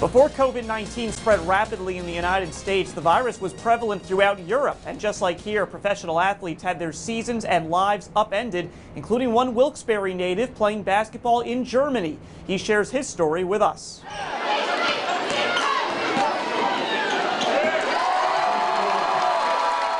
Before COVID 19 spread rapidly in the United States, the virus was prevalent throughout Europe. And just like here, professional athletes had their seasons and lives upended, including one Wilkes-Barre native playing basketball in Germany. He shares his story with us.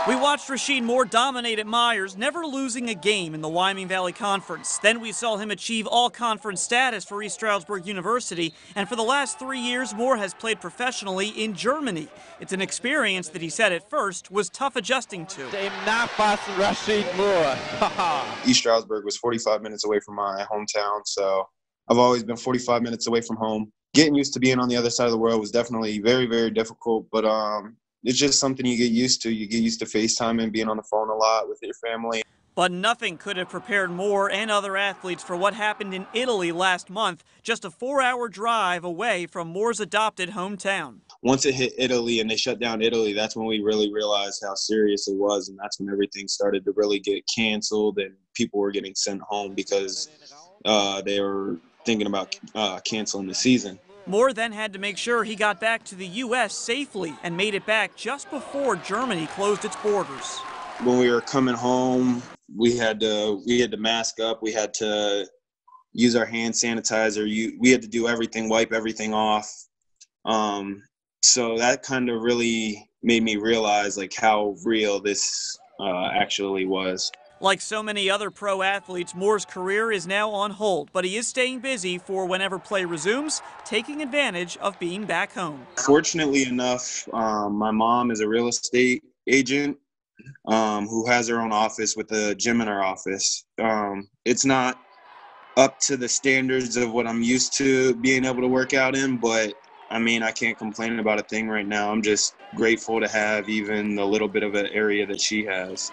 We watched Rasheed Moore dominate at Meyers, never losing a game in the Wyoming Valley Conference. Then we saw him achieve all-conference status for East Stroudsburg University, and for the last three years, Moore has played professionally in Germany. It's an experience that he said at first was tough adjusting to. Dem nachfassen Rasheed Moore. East Stroudsburg was 45 minutes away from my hometown, so I've always been 45 minutes away from home. Getting used to being on the other side of the world was definitely very, very difficult, but um, it's just something you get used to. You get used to FaceTime and being on the phone a lot with your family. But nothing could have prepared Moore and other athletes for what happened in Italy last month, just a four hour drive away from Moore's adopted hometown. Once it hit Italy and they shut down Italy, that's when we really realized how serious it was. And that's when everything started to really get canceled and people were getting sent home because uh, they were thinking about uh, canceling the season. Moore then had to make sure he got back to the U.S. safely and made it back just before Germany closed its borders. When we were coming home, we had to we had to mask up. We had to use our hand sanitizer. You, we had to do everything, wipe everything off. Um, so that kind of really made me realize like how real this uh, actually was. Like so many other pro athletes, Moore's career is now on hold, but he is staying busy for whenever play resumes, taking advantage of being back home. Fortunately enough, um, my mom is a real estate agent um, who has her own office with a gym in her office. Um, it's not up to the standards of what I'm used to being able to work out in, but I mean, I can't complain about a thing right now. I'm just grateful to have even a little bit of an area that she has.